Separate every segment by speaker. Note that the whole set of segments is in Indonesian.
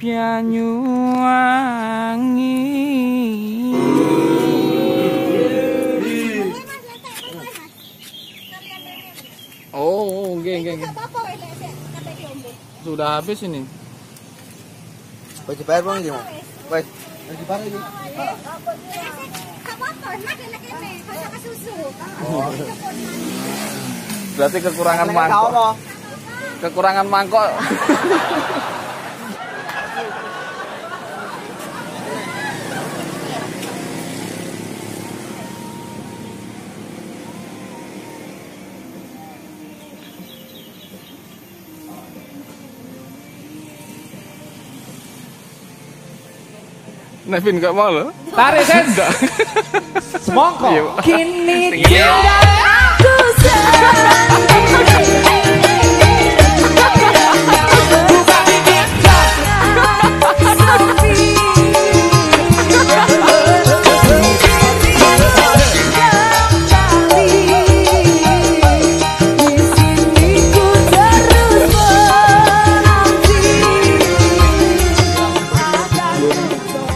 Speaker 1: Banyuwangi Oh, geng, geng. Sudah habis ini.
Speaker 2: Bayar bang gimana? Baik.
Speaker 1: Berarti kekurangan mangkok. Kekurangan mangkok. Nevin gak mau loh.
Speaker 3: Tarik sen. Semongko.
Speaker 1: Iya.
Speaker 3: Kini
Speaker 1: Iya.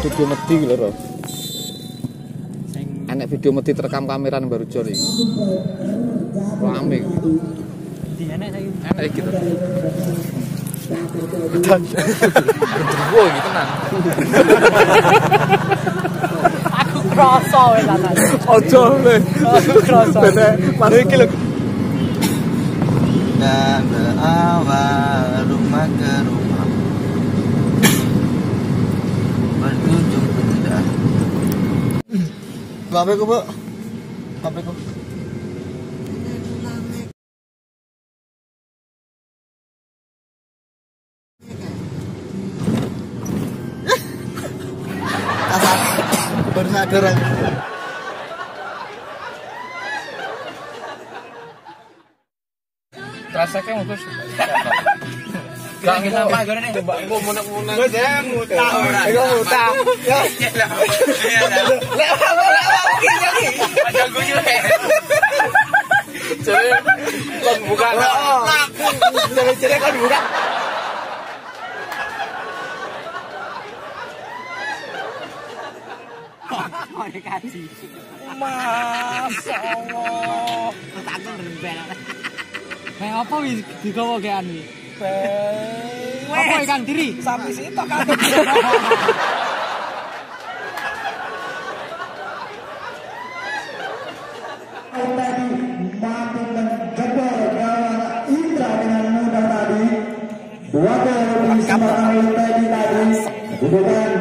Speaker 1: Video medi lho, Rob. Enek video medi terekam kamera nang baru iki. Rame.
Speaker 3: Di enek saiki.
Speaker 1: Enek gitu. Gendruwo iki tenan.
Speaker 3: Aku kroso wis tenan.
Speaker 1: Ojo le.
Speaker 3: Aku kroso.
Speaker 1: Bene pas iki lho.
Speaker 2: Dan berawal rumah ke rumah. Bapak ku bu. Bapak ku. Kasar. Baru sadar aku.
Speaker 1: Rasake mungkin Gak apa gone nih. Mbak
Speaker 2: ngutang. Ngutang. Ya. Apa
Speaker 1: budak. Oh. Dari
Speaker 2: cerita kan budak.
Speaker 3: Komunikasi. Allah. Aku apa? Anu? Apa ikan diri? Sapi Well,